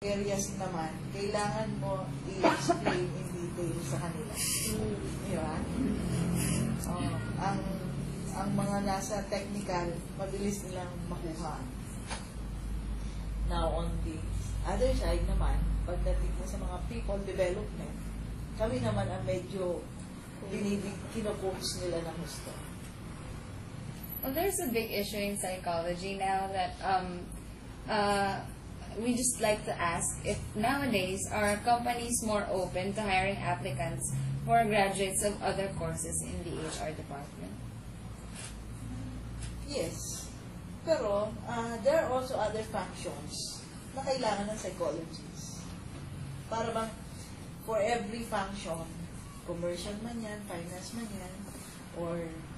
areas naman, kailangan mo i-explain in detail sa kanila. Di ba? Oh, ang ang mga nasa technical, mabilis nilang makuha. Now, on the other side naman, pagdating mo sa mga people development, kami naman ang medyo binibig, kinukups nila ng gusto. Well, there's a big issue in psychology now that um, uh, we just like to ask if nowadays are companies more open to hiring applicants for graduates of other courses in the HR department? Yes. Pero, ah, there are also other functions na kailangan ng psychologists. Para bang, for every function, commercial man yan, finance man yan, or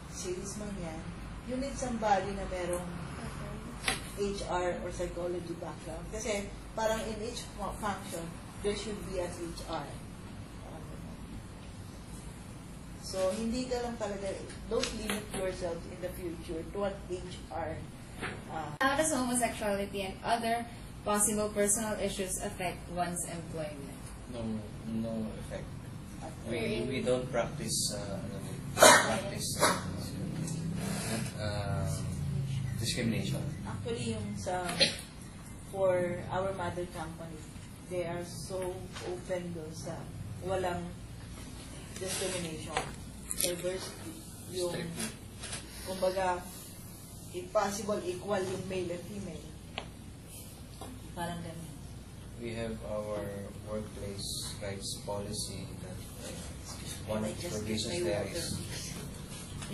sales man yan, you need somebody na merong HR or psychology background. Kasi parang in each function, there should be an HR. So, hindi ka lang talaga, don't limit yourself in the future to what HR. Uh, How does homosexuality and other possible personal issues affect one's employment? No, no effect. at We we don't practice uh, practice uh, uh, discrimination. Actually, yung sa, for our mother company, they are so open doon sa walang discrimination. Diversity. Yung, kumbaga, if possible, equal yung male and female. Parang ganun. We have our workplace rights policy that uh, one of the provisions there is.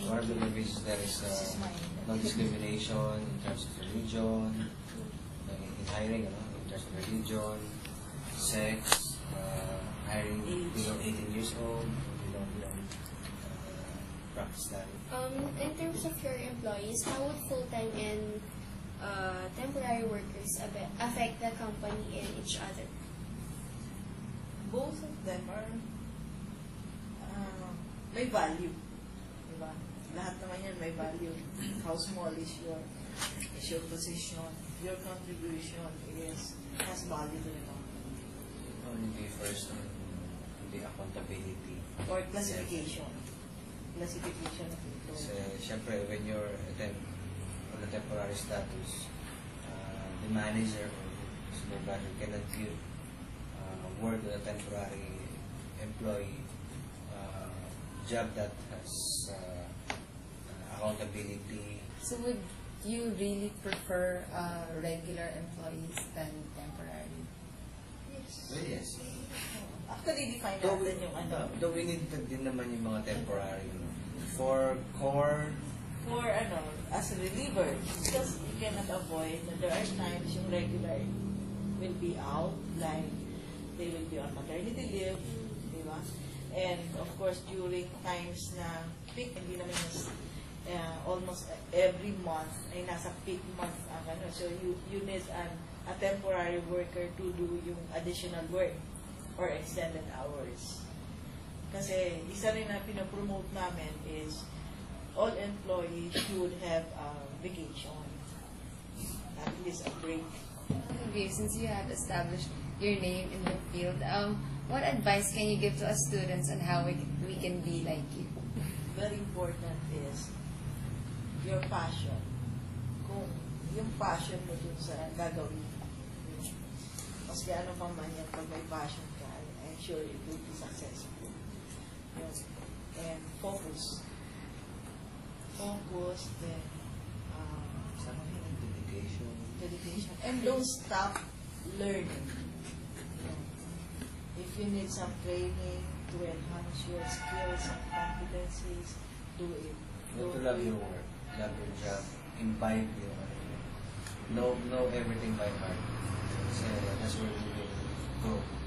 One of the provisions there is uh, non-discrimination in terms of religion, in hiring, ano, in terms of religion, sex, uh, hiring Age. below 18 years old. We don't, we don't uh, practice that. Um, in terms of your employees, how would full-time and uh, temporary workers affect the company and each other? both of them are uh, may value. Diba? Lahat naman yan may value. How small is your is your position, your contribution is has value to the company. Only the first on the accountability. Or classification. Classification of employees. syempre, when you're on a temporary status, uh, the manager or the supervisor cannot give uh, work to a temporary employee uh, job that has uh, accountability. So would you really prefer uh, regular employees than temporary? Well, yes. Actually, define Though we, natin yung ano. though we need din naman yung mga temporary. no? For core, For ano, as a reliever, because you cannot avoid that there are times yung regular will be out, like they will be on maternity leave, di ba? And of course, during times na peak, hindi naman mas, uh, almost every month ay nasa peak month ang ano. So you, you need an, a temporary worker to do yung additional work or extended hours. Kasi isa rin na pinopromote namin is all employees should have a vacation. At least a break. Okay, since you have established your name in the field, um, what advice can you give to us students on how we, we can be like you? Very important is your passion. Kung yung passion mo dun sa gagawin mo. Maski ano pa man yan, pag may passion ka, I'm sure it will be successful. Yun. And focus. Focus, then um, dedication. dedication. And don't stop learning. If you need some training to enhance your skills and competencies, do it. Don't love wait. your work, love your job, imbibe ano, know, know everything by heart. Kasi that's where you will grow.